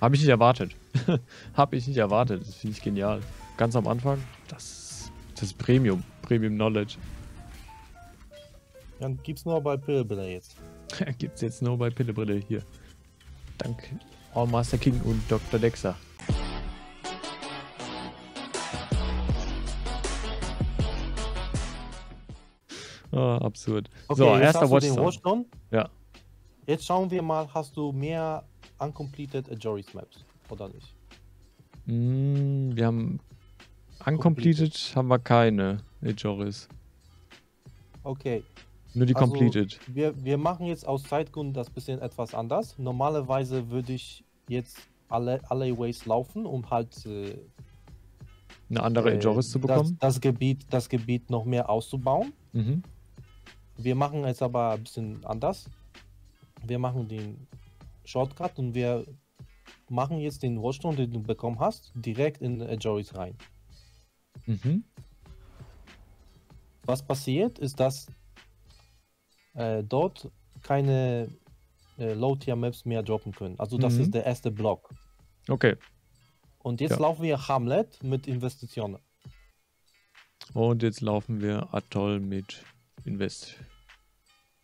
Habe ich nicht erwartet. Habe ich nicht erwartet. Das finde ich genial. Ganz am Anfang, das, das ist Premium. Premium Knowledge. Dann gibt's nur bei Pillebrille jetzt. Gibt's jetzt nur bei Pillebrille hier. Dank All Master King und Dr. Dexter. Ah, absurd. Okay, so, erster. Watchstone. Ja. Jetzt schauen wir mal, hast du mehr uncompleted Ajoris Maps oder nicht? Mm, wir haben uncompleted haben wir keine Ajoris. Okay, Nur die Also- completed. wir, wir machen jetzt aus Zeitgründen das bisschen etwas anders. Normalerweise würde ich jetzt alle Alleyways laufen, um halt äh, Eine andere äh, Ajoris zu das, bekommen. das, Gebiet, das Gebiet noch mehr auszubauen. Mhm. Wir machen es aber ein bisschen anders. Wir machen den Shortcut und wir machen jetzt den Watchstone, den du bekommen hast, direkt in Ajoris rein. Mhm. Was passiert, ist, dass äh, dort keine äh, Low-Tier-Maps mehr droppen können. Also das Mhm. ist der erste Block. Okay. Und jetzt Ja. laufen wir Hamlet mit Investitionen. Und jetzt laufen wir Atoll mit Invest.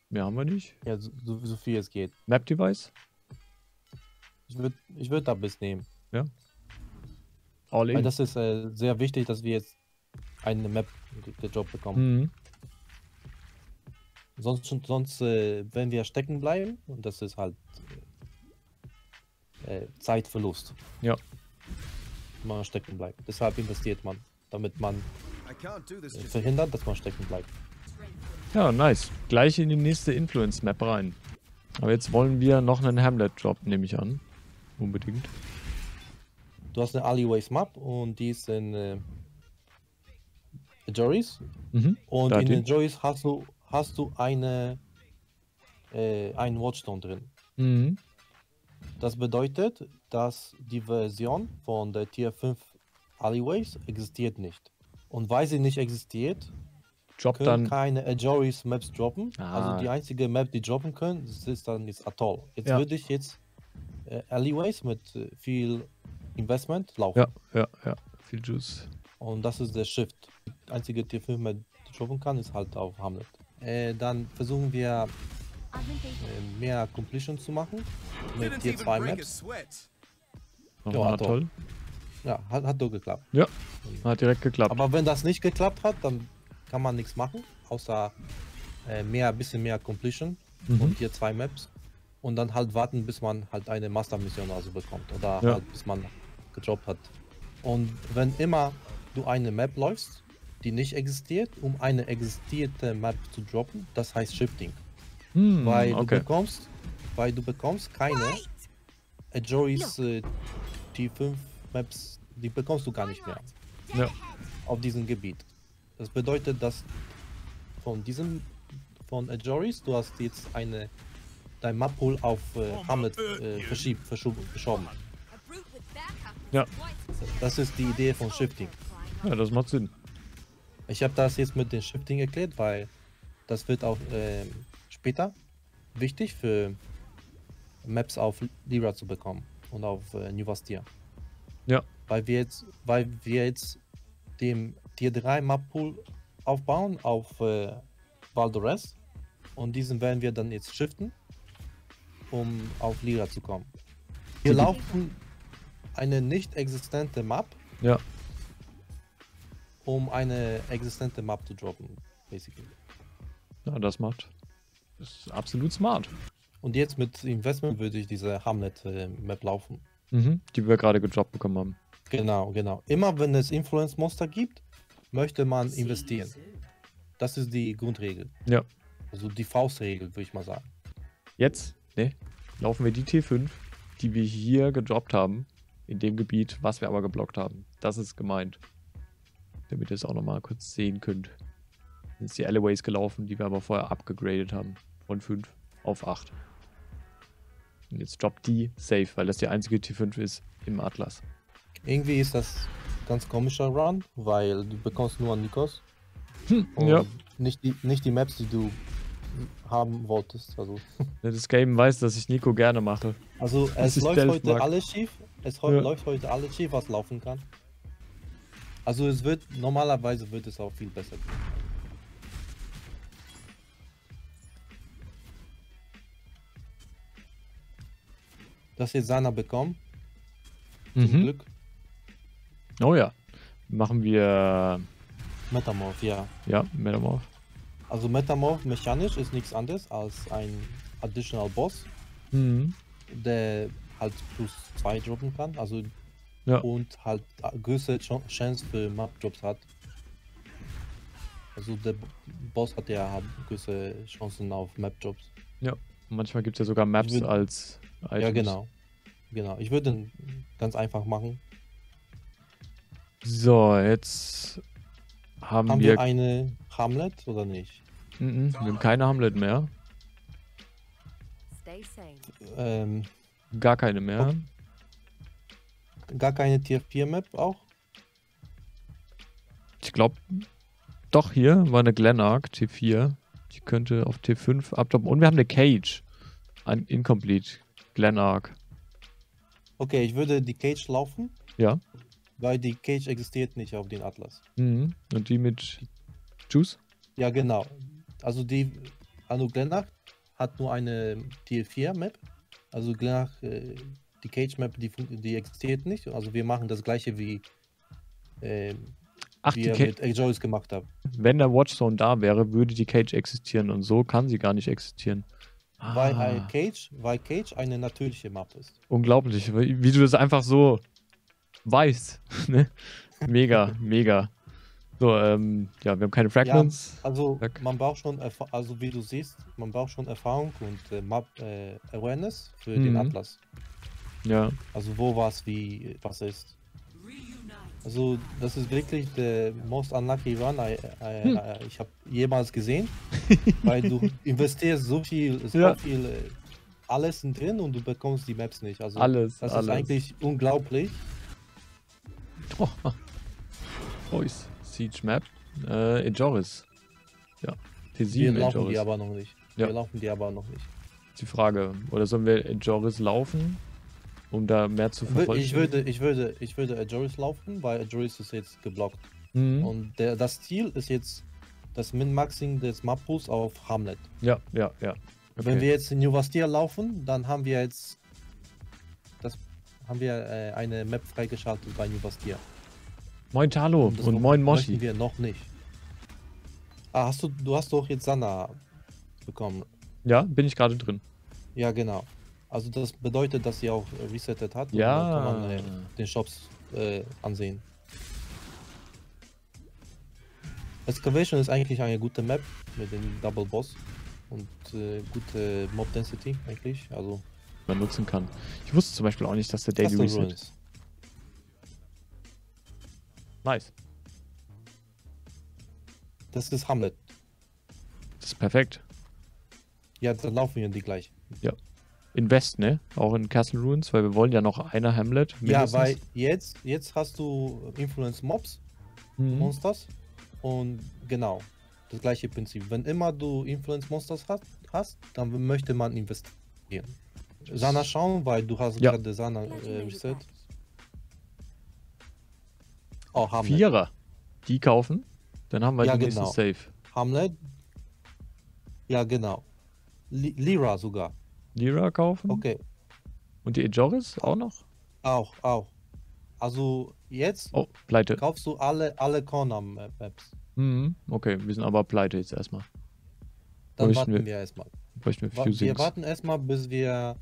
Mehr haben wir nicht. Ja, so, so, so viel es geht. Map Device? Ich würde ich würd da bis nehmen. All Weil in. das ist äh, sehr wichtig, dass wir jetzt eine Map ge- gedroppt bekommen. Mhm. Sonst, sonst äh, wenn wir stecken bleiben, und das ist halt äh, äh, Zeitverlust. Ja. Wenn man stecken bleibt. Deshalb investiert man, damit man äh, verhindert, dass man stecken bleibt. Ja, nice. Gleich in die nächste Influence Map rein. Aber jetzt wollen wir noch einen Hamlet Drop, nehme ich an. Unbedingt. Du hast eine Alleyways Map und die ist in äh, Joris. Mhm. Und in den Joris hast du, hast du eine äh, einen Watchstone drin. Mhm. Das bedeutet, dass die Version von der Tier 5 Alleyways existiert nicht. Und weil sie nicht existiert, Drop können dann. keine Ajoris Maps droppen. Ah. Also die einzige Map, die droppen können, ist dann jetzt Atoll. Jetzt Ja. würde ich jetzt äh, Alleyways mit äh, viel Investment laufen. Ja, ja, ja. Viel Juice. Und das ist der Shift. Die einzige Tier 5 Map, die droppen kann, ist halt auf Hamlet. Äh, dann versuchen wir äh, mehr Completion zu machen mit Tier even 2 break a Maps. Nochmal Ja, Atoll. Ja, hat, hat doch geklappt. Ja, hat direkt geklappt. Aber wenn das nicht geklappt hat, dann kann man nichts machen, außer äh, mehr, bisschen mehr Completion Mhm. und hier zwei Maps. Und dann halt warten, bis man halt eine Master-Mission also bekommt. Oder Ja. halt bis man gedroppt hat. Und wenn immer du eine Map läufst, die nicht existiert, um eine existierte Map zu droppen, das heißt Shifting. Hm, Weil du okay. bekommst, weil du bekommst keine Ajoris äh, T5 Maps, die bekommst du gar nicht mehr Ja. auf diesem Gebiet. Das bedeutet, dass von diesem von Ajoris, du hast jetzt eine dein Map-Pool auf äh, Hamlet äh, verschiebt, verschoben, verschoben. Ja. Das ist die Idee von Shifting. ja, das macht Sinn. Ich habe das jetzt mit dem Shifting erklärt, weil das wird auch ähm, später wichtig für Maps auf Libra zu bekommen und auf äh, New Vastia. Ja. Weil wir jetzt, weil wir jetzt dem Tier 3 Map Pool aufbauen auf äh, Valdores und diesen werden wir dann jetzt shiften, um auf Lira zu kommen. Wir Die- laufen eine nicht existente Map, Ja. um eine existente Map zu droppen, basically. Ja, das macht. Das ist absolut smart. Und jetzt mit Investment würde ich diese Hamlet-Map laufen. Mhm. Die wir gerade gedroppt bekommen haben. Genau, genau. Immer wenn es Influence-Monster gibt, möchte man investieren. Das ist die Grundregel. Ja. Also die Faustregel, würde ich mal sagen. Jetzt, ne, laufen wir die T5, die wir hier gedroppt haben, in dem Gebiet, was wir aber geblockt haben. Das ist gemeint. Damit ihr es auch nochmal kurz sehen könnt. Sind jetzt die Alleyways gelaufen, die wir aber vorher abgegradet haben. Von 5 auf 8. Und jetzt droppt die safe, weil das die einzige T5 ist im Atlas. Irgendwie ist das ganz komischer Run, weil du bekommst nur Nikos. Hm, ja. nicht die, nicht die Maps, die du haben wolltest. Also, Das Game weiß, dass ich Nico gerne mache. also es ist läuft heute mag. alles schief, Es Ja. läuft heute alles schief, was laufen kann. Also es wird, normalerweise wird es auch viel besser. gehen. Das jetzt Sana bekommen, zum Mhm. Glück. Oh ja. Machen wir. Metamorph, ja. Ja, Metamorph. Also Metamorph mechanisch ist nichts anderes als ein Additional Boss, Mhm. der halt plus 2 droppen kann. Also Ja. und halt a- größere Ch Chance für Map-Drops hat. Also der Boss hat ja halt größere Chancen auf Map-Drops. Manchmal gibt es ja sogar Maps würd- als Items. Ja, genau. Genau. Ich würde ihn ganz einfach machen. So, jetzt haben, Haben wir. wir eine Hamlet oder nicht? Mhm, wir haben keine Hamlet mehr. Stay sane. Ähm, Gar keine mehr. gar keine Tier 4 Map auch? Ich glaube, doch hier war eine Glenark T4. Die könnte auf T5 abtoppen. Und wir haben eine Cage. Ein Incomplete Glenark. Okay, ich würde die Cage laufen, Ja. weil die Cage existiert nicht auf den Atlas. Mhm. Und die mit Juice? Ja, genau. Also die Anu Glenach hat nur eine Tier 4 Map. Also Glenach, äh, die Cage Map, die, die existiert nicht. Also wir machen das gleiche wie ähm, Ach, die wir Ca mit Ajois gemacht haben. wenn der Watchzone da wäre, würde die Cage existieren. Und so kann sie gar nicht existieren. Weil Ah, Cage, weil Cage eine natürliche Map ist. unglaublich, wie wie du das einfach so weißt. ne? Mega, mega. So, ähm, ja, wir haben keine Fragments. Also Zack. man braucht schon, also wie du siehst, man braucht schon Erfahrung und äh, Map äh, Awareness für den Mhm. Atlas. Ja. Also wo was wie was ist. Also das ist wirklich der most unlucky run I, I, Hm. I, ich habe jemals gesehen, weil du investierst so viel, so Ja. viel äh, alles in drin und du bekommst die Maps nicht. Also Alles, das alles. ist eigentlich unglaublich. Oh, Voice. Siege Map. Äh, Ejoris. Ja. Wir T7 laufen die Ejoris. aber noch nicht. Ja. Wir laufen die aber noch nicht. Die Frage. Oder sollen wir Ejoris laufen, um da mehr zu verfolgen? Ich würde, ich würde, ich würde Ajoris laufen, weil Ajoris ist jetzt geblockt. Mhm. Und der, das Ziel ist jetzt das Min-Maxing des Map-Pools auf Hamlet. Ja, ja, ja. Wenn Okay. wir jetzt in New Bastia laufen, dann haben wir jetzt das haben wir äh, eine Map freigeschaltet bei New Bastia. Moin Talo und mo- moin Moshi. wir noch nicht. Ah, hast du du hast doch jetzt Sana bekommen. Ja, bin ich gerade drin. Ja, genau. Also das bedeutet, dass sie auch äh, resettet hat. und Ja. kann man äh, den Shops äh, ansehen. Excavation ist eigentlich eine gute Map mit dem Double Boss und äh, gute Mob Density eigentlich. Also Man nutzen kann. Ich wusste zum Beispiel auch nicht, dass der Daily Reset. Ruins. Nice. Das ist Hamlet. Das ist perfekt. Ja, dann laufen wir die gleich. Invest, ne? Auch in Castle Ruins, weil wir wollen ja noch eine Hamlet. Ja, mindestens. weil jetzt, jetzt hast du Influence Mobs, Mhm. Monsters und genau das gleiche Prinzip. Wenn immer du Influence Monsters hast, hast dann möchte man investieren. Sana schauen, weil du hast Ja. gerade Sana äh, reset. Oh, Hamlet. Vierer. Die kaufen. Dann haben wir Ja, die nächste genau. Safe. Hamlet. Ja, genau. Li Lira sogar. Lira kaufen. Okay. Und die Ejoris auch noch? Auch, auch. Also jetzt Oh, pleite. kaufst du alle, alle Corner Maps. Mhm. Okay, wir sind aber pleite jetzt erstmal. Dann Bräuchten warten wir- wir erstmal. Bräuchten wir Wir warten erstmal, bis wir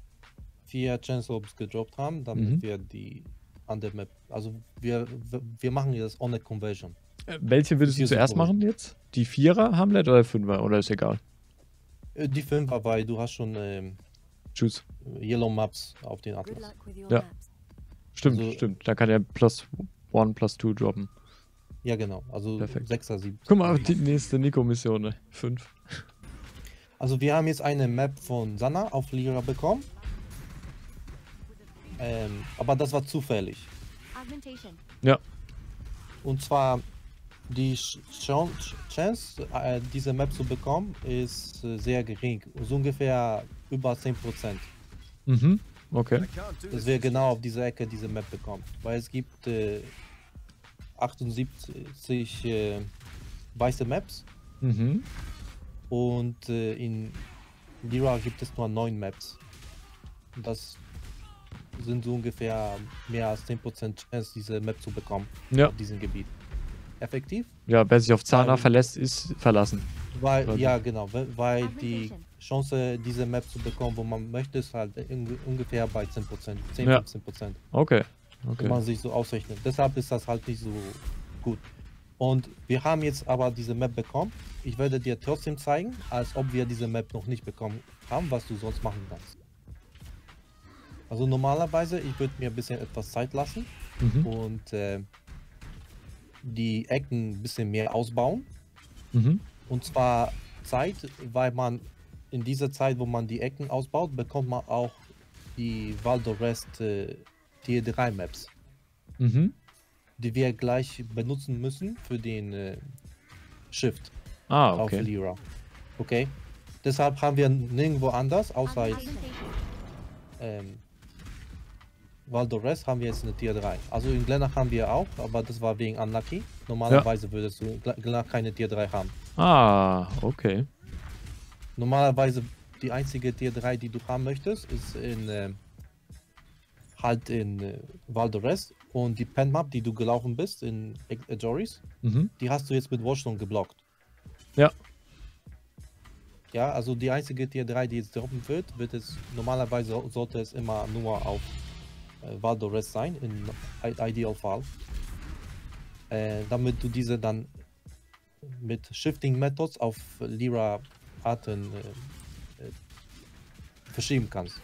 vier Chance Orbs gedroppt haben, damit Mhm. wir die andere Map. Also wir, wir machen das ohne Conversion. Äh, Welche würdest du zuerst machen jetzt? Die Vierer Hamlet oder Fünfer? Oder ist egal? Äh, Die Fünfer, weil du hast schon ähm, Tschüss. Yellow 'em auf den Atlas. Ja. maps. Stimmt, Also- stimmt. Da kann er plus one, plus two droppen. Ja, genau. Also Perfekt. 6er, 7. Guck mal, die nächste Nico-Mission, ne? Fünf. Also wir haben jetzt eine Map von Sana auf Lira bekommen. Ähm, aber das war zufällig. Augmentation. Ja. Und zwar die Ch- Ch- Chance, äh, diese Map zu bekommen, ist äh, sehr gering. So ungefähr über 10%. Mhm. Okay. dass wir genau auf dieser Ecke diese Map bekommen. Weil es gibt äh, 78 äh, weiße Maps Mhm. und äh, in Lira gibt es nur 9 Maps. Und das sind so ungefähr mehr als 10% Chance, diese Map zu bekommen Ja. auf diesem Gebiet. Effektiv? Ja, wer sich auf Zana verlässt, ist verlassen. Weil, Also- ja genau, weil, die Chance, diese Map zu bekommen, wo man möchte, ist halt in, ungefähr bei 10%, 10, Ja. 15%. Okay. wenn Okay. man sich so ausrechnet. Deshalb ist das halt nicht so gut. Und wir haben jetzt aber diese Map bekommen. Ich werde dir trotzdem zeigen, als ob wir diese Map noch nicht bekommen haben, was du sonst machen kannst. Also normalerweise, ich würde mir ein bisschen etwas Zeit lassen Mhm. und äh, die Ecken ein bisschen mehr ausbauen. Mhm. Und zwar Zeit, weil man in dieser Zeit, wo man die Ecken ausbaut, bekommt man auch die Valdorest äh, Tier 3 Maps. Mhm. die wir gleich benutzen müssen für den äh, Shift Ah, auf okay. Lyra. Okay? Deshalb haben wir nirgendwo anders, außer jetzt ähm, Valdores haben wir jetzt eine Tier 3. Also in Glenach haben wir auch, aber das war wegen Unlucky. Normalerweise würdest du Glenach keine Tier 3 haben. Ah, okay. Normalerweise die einzige Tier 3, die du haben möchtest, ist in ähm, halt in äh, Valdores und die Pen-Map, die du gelaufen bist in Ajoris, Mhm. die hast du jetzt mit Watchstone geblockt. Ja. Ja, also die einzige Tier 3, die jetzt droppen wird, wird es normalerweise so- sollte es immer nur auf äh, Valdores sein, in I- Idealfall. Äh, damit du diese dann mit Shifting Methods auf Lyra Arten äh, äh, verschieben kannst.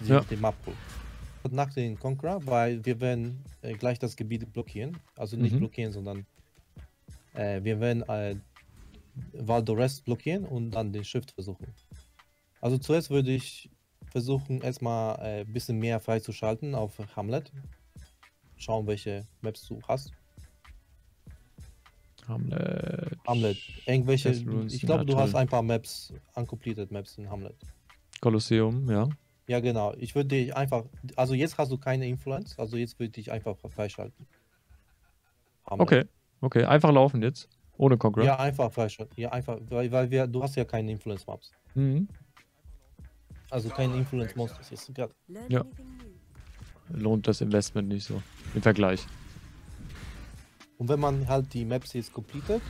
Die, Ja. Den Map nach den Conqueror, weil wir werden äh, gleich das Gebiet blockieren. Also nicht Mhm. blockieren, sondern äh, wir werden äh, Valdores blockieren und dann den Shift versuchen. Also zuerst würde ich versuchen, erstmal ein äh, bisschen mehr freizuschalten auf Hamlet. Schauen, welche Maps du hast. Hamlet. Hamlet. Irgendwelche. Ich glaube, du hast ein paar Maps, uncompleted Maps in Hamlet. Kolosseum, ja. Ja, genau. Ich würde dich einfach. Also jetzt hast du keine Influence, also jetzt würde ich einfach freischalten. Hamlet. Okay. Okay, einfach laufen jetzt. Ohne Conqueror. Ja, einfach freischalten. Ja, einfach, weil, weil wir, du hast ja keine Influence Maps. Mhm. Also keine Influence Monsters jetzt gerade. Ja. Lohnt das Investment nicht so. Im Vergleich. Und wenn man halt die Maps jetzt completet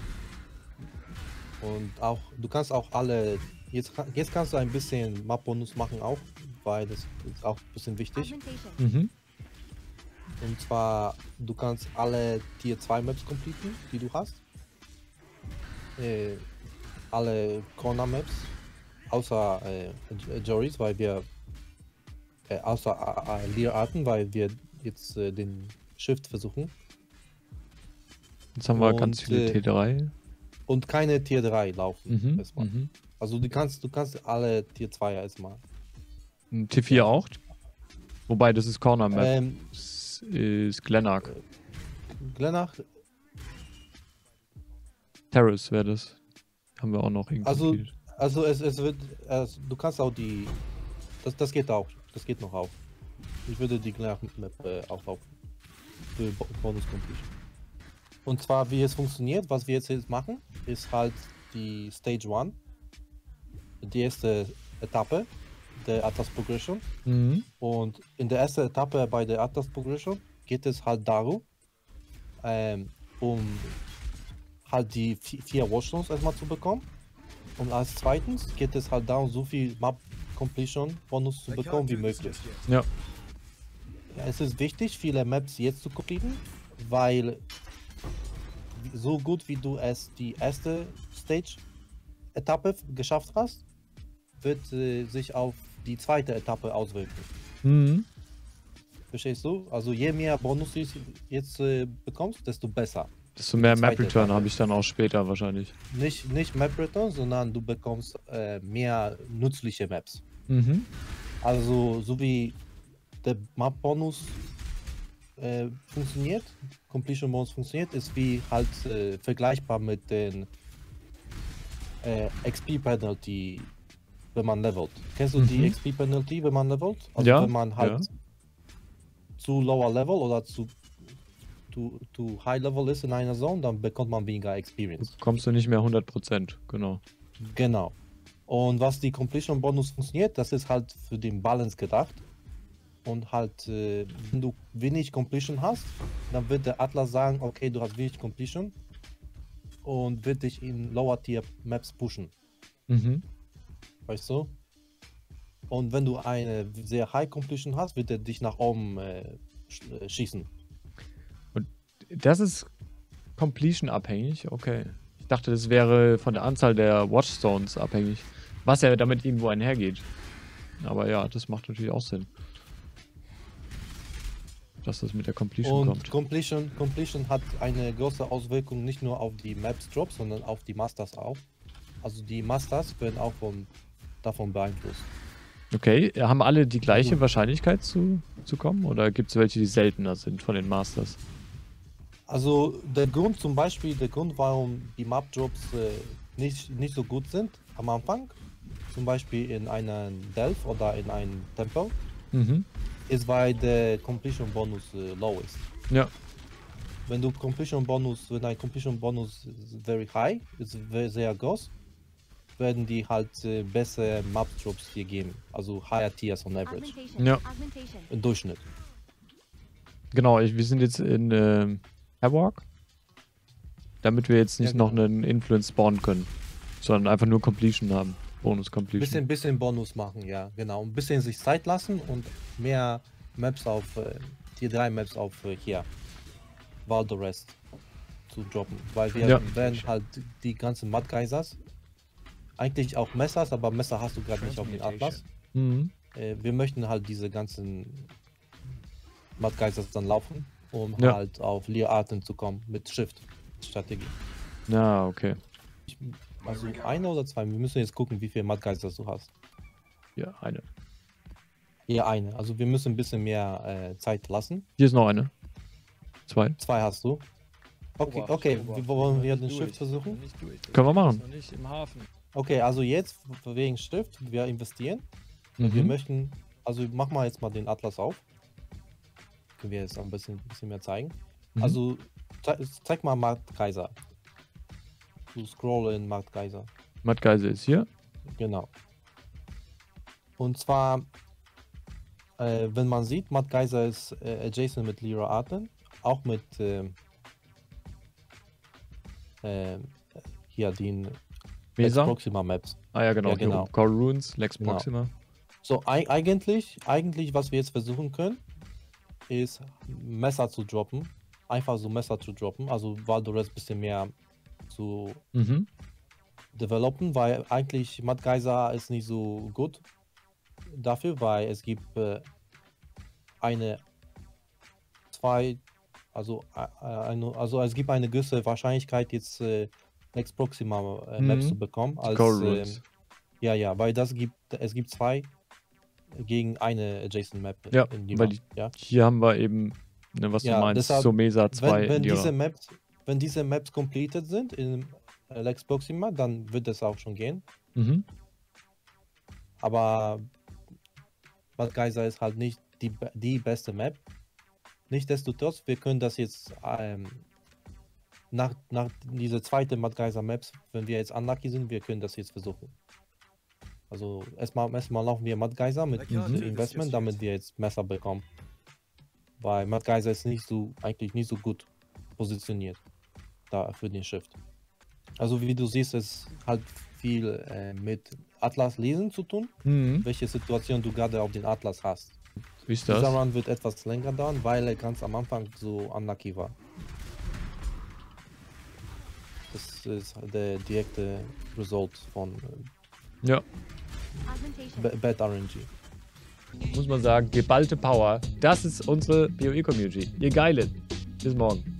und auch, du kannst auch alle, jetzt, jetzt kannst du ein bisschen Map-Bonus machen auch, weil das ist auch ein bisschen wichtig. Mhm. Und zwar, du kannst alle Tier 2 Maps completen, die du hast. Äh, alle Corner Maps, außer äh, Joris, weil wir, äh, außer äh, Lear Arten, weil wir jetzt äh, den Shift versuchen. Jetzt haben wir Und, ganz viele äh, T3. Und keine Tier 3 laufen. Mhm. erstmal. Mhm. Also du kannst, du kannst alle Tier 2 erstmal. Und T4 auch. Wobei, das ist Corner Map. Ähm, Das ist Glenark. Glenach, Terrace wäre das. Haben wir auch noch irgendwie. Also- also es, es wird, es, du kannst auch die, das, das geht auch, das geht noch auf. Ich würde die Glenach Map äh, auch auf für Bo- Bonus Completion. Und zwar, wie es funktioniert, was wir jetzt, jetzt machen, ist halt die Stage 1, die erste Etappe der Atlas Progression. Mhm. Und in der ersten Etappe bei der Atlas Progression geht es halt darum, ähm, um halt die vi- vier Watchstones erstmal zu bekommen. Und als zweitens geht es halt darum, so viel Map Completion Bonus zu bekommen wie möglich. Ja. Ja, es ist wichtig, viele Maps jetzt zu completen, weil so gut wie du es die erste Stage Etappe geschafft hast, wird äh, sich auf die zweite Etappe auswirken. Mhm. Verstehst du? Also je mehr Bonus du jetzt äh, bekommst, desto besser. Desto mehr Map Return habe ich dann auch später wahrscheinlich. Nicht, nicht Map Return, sondern du bekommst äh, mehr nützliche Maps. Mhm. Also so wie der Map Bonus äh, funktioniert, Completion Bonus funktioniert, ist wie halt äh, vergleichbar mit den äh, XP Penalty wenn man levelt. Kennst du Mhm. die XP Penalty, wenn man levelt? Also Ja, wenn man halt ja. zu lower Level oder zu, zu, zu high Level ist in einer Zone, dann bekommt man weniger Experience. Kommst du nicht mehr 100%, genau. Genau. Und was die Completion Bonus funktioniert, das ist halt für den Balance gedacht. Und halt, äh, wenn du wenig Completion hast, dann wird der Atlas sagen, okay, du hast wenig Completion und wird dich in Lower Tier Maps pushen. Mhm. Weißt du? Und wenn du eine sehr High Completion hast, wird er dich nach oben äh, äh, schießen. Das ist Completion abhängig, okay. Ich dachte, das wäre von der Anzahl der Watchstones abhängig. Was ja damit irgendwo einhergeht. Aber ja, das macht natürlich auch Sinn. Dass das mit der Completion Und kommt. Completion, Completion hat eine große Auswirkung nicht nur auf die Maps Drops, sondern auf die Masters auch. Also die Masters werden auch von, davon beeinflusst. Okay, haben alle die gleiche Also- Wahrscheinlichkeit zu, zu kommen? Oder gibt es welche, die seltener sind von den Masters? Also der Grund zum Beispiel, der Grund, warum die Map Drops äh, nicht, nicht so gut sind am Anfang, zum Beispiel in einem Delph oder in einem Tempel, Mhm. ist, weil der Completion Bonus äh, low ist. Ja. Wenn du Completion Bonus, wenn ein Completion Bonus very high, ist sehr groß, werden die halt äh, bessere Map Drops dir geben. Also higher Tiers on average. Ja. Im Durchschnitt. Genau, ich, wir sind jetzt in ähm, Havoc. Damit wir jetzt nicht Ja, noch genau. einen Influence spawnen können. Sondern einfach nur Completion haben. Bonus Completion. Bisschen, bisschen Bonus machen, ja, genau. Ein bisschen sich Zeit lassen und mehr Maps auf, äh, die drei Maps auf äh, hier, Valdorest zu droppen. Weil wir Ja. werden halt die ganzen Mud Geysers, eigentlich auch Messers, aber Messer hast du gerade nicht auf den Atlas. Mhm. Äh, wir möchten halt diese ganzen Mud Geysers dann laufen, um Ja. halt auf Lear Arten zu kommen mit Shift Strategie. Ja, okay. Ich, also eine oder zwei, wir müssen jetzt gucken, wie viele Mud Geysers du hast. Ja, eine. Ja, eine. Also wir müssen ein bisschen mehr äh, Zeit lassen. Hier ist noch eine. Zwei. Zwei hast du. Okay, Obacht, okay. Obacht. Wollen wir den Shift versuchen? Können wir machen. noch nicht im Hafen. Okay, also jetzt wegen Stift, wir investieren. Und Wir Mhm. möchten, also mach mal jetzt mal den Atlas auf. Können wir jetzt ein bisschen, bisschen mehr zeigen. Mhm. Also ze zeig mal Markt Kaiser. Du scroll in Markt Kaiser. Matt Geise ist hier. Genau. Und zwar, äh, wenn man sieht, Matt Geiser ist äh, adjacent mit Lyra Arten, auch mit ähm, hier den Lex Mesa. Proxima Maps. Ah ja, genau. Ja, genau. Core Runes, Lex Genau. Proxima. So, ei- eigentlich, eigentlich, was wir jetzt versuchen können, ist Messer zu droppen. Einfach so Messer zu droppen. Also Valdores ein bisschen mehr zu Mhm. developen, weil eigentlich Matt Geiser ist nicht so gut dafür, weil es gibt äh, eine, zwei, also, äh, eine, also es gibt eine gewisse Wahrscheinlichkeit jetzt äh, Lex Proxima äh, Maps Mhm. zu bekommen. Als, ähm, ja, ja, weil das gibt, es gibt zwei gegen eine Adjacent Map. Ja, die weil Map, ja. Hier haben wir eben, ne, was Ja, du meinst, deshalb, so Mesa 2 Wenn, wenn, diese Maps, wenn diese Maps completed sind in äh, Lex Proxima, dann wird es auch schon gehen. Mhm. aber Bad Geyser ist halt nicht die, die beste Map. Nichtsdestotrotz, wir können das jetzt ähm, nach, nach dieser zweiten Bad Geyser Maps, wenn wir jetzt unlucky sind, wir können das jetzt versuchen. Also erstmal, erstmal laufen wir Mad Geyser mit diesem Investment, damit wir jetzt Messer bekommen. Weil Mad Geyser ist nicht so, eigentlich nicht so gut positioniert da für den Shift. Also wie du siehst, ist halt viel äh, mit Atlas lesen zu tun Mhm. welche Situation du gerade auf den Atlas hast. Wie ist Dieser das? Run wird etwas länger dauern, weil er ganz am Anfang so unlucky war. Das ist der direkte Result von äh, Ja, Bad RNG. muss man sagen, geballte Power. Das ist unsere BOE-Community. Ihr Geilen. Bis morgen.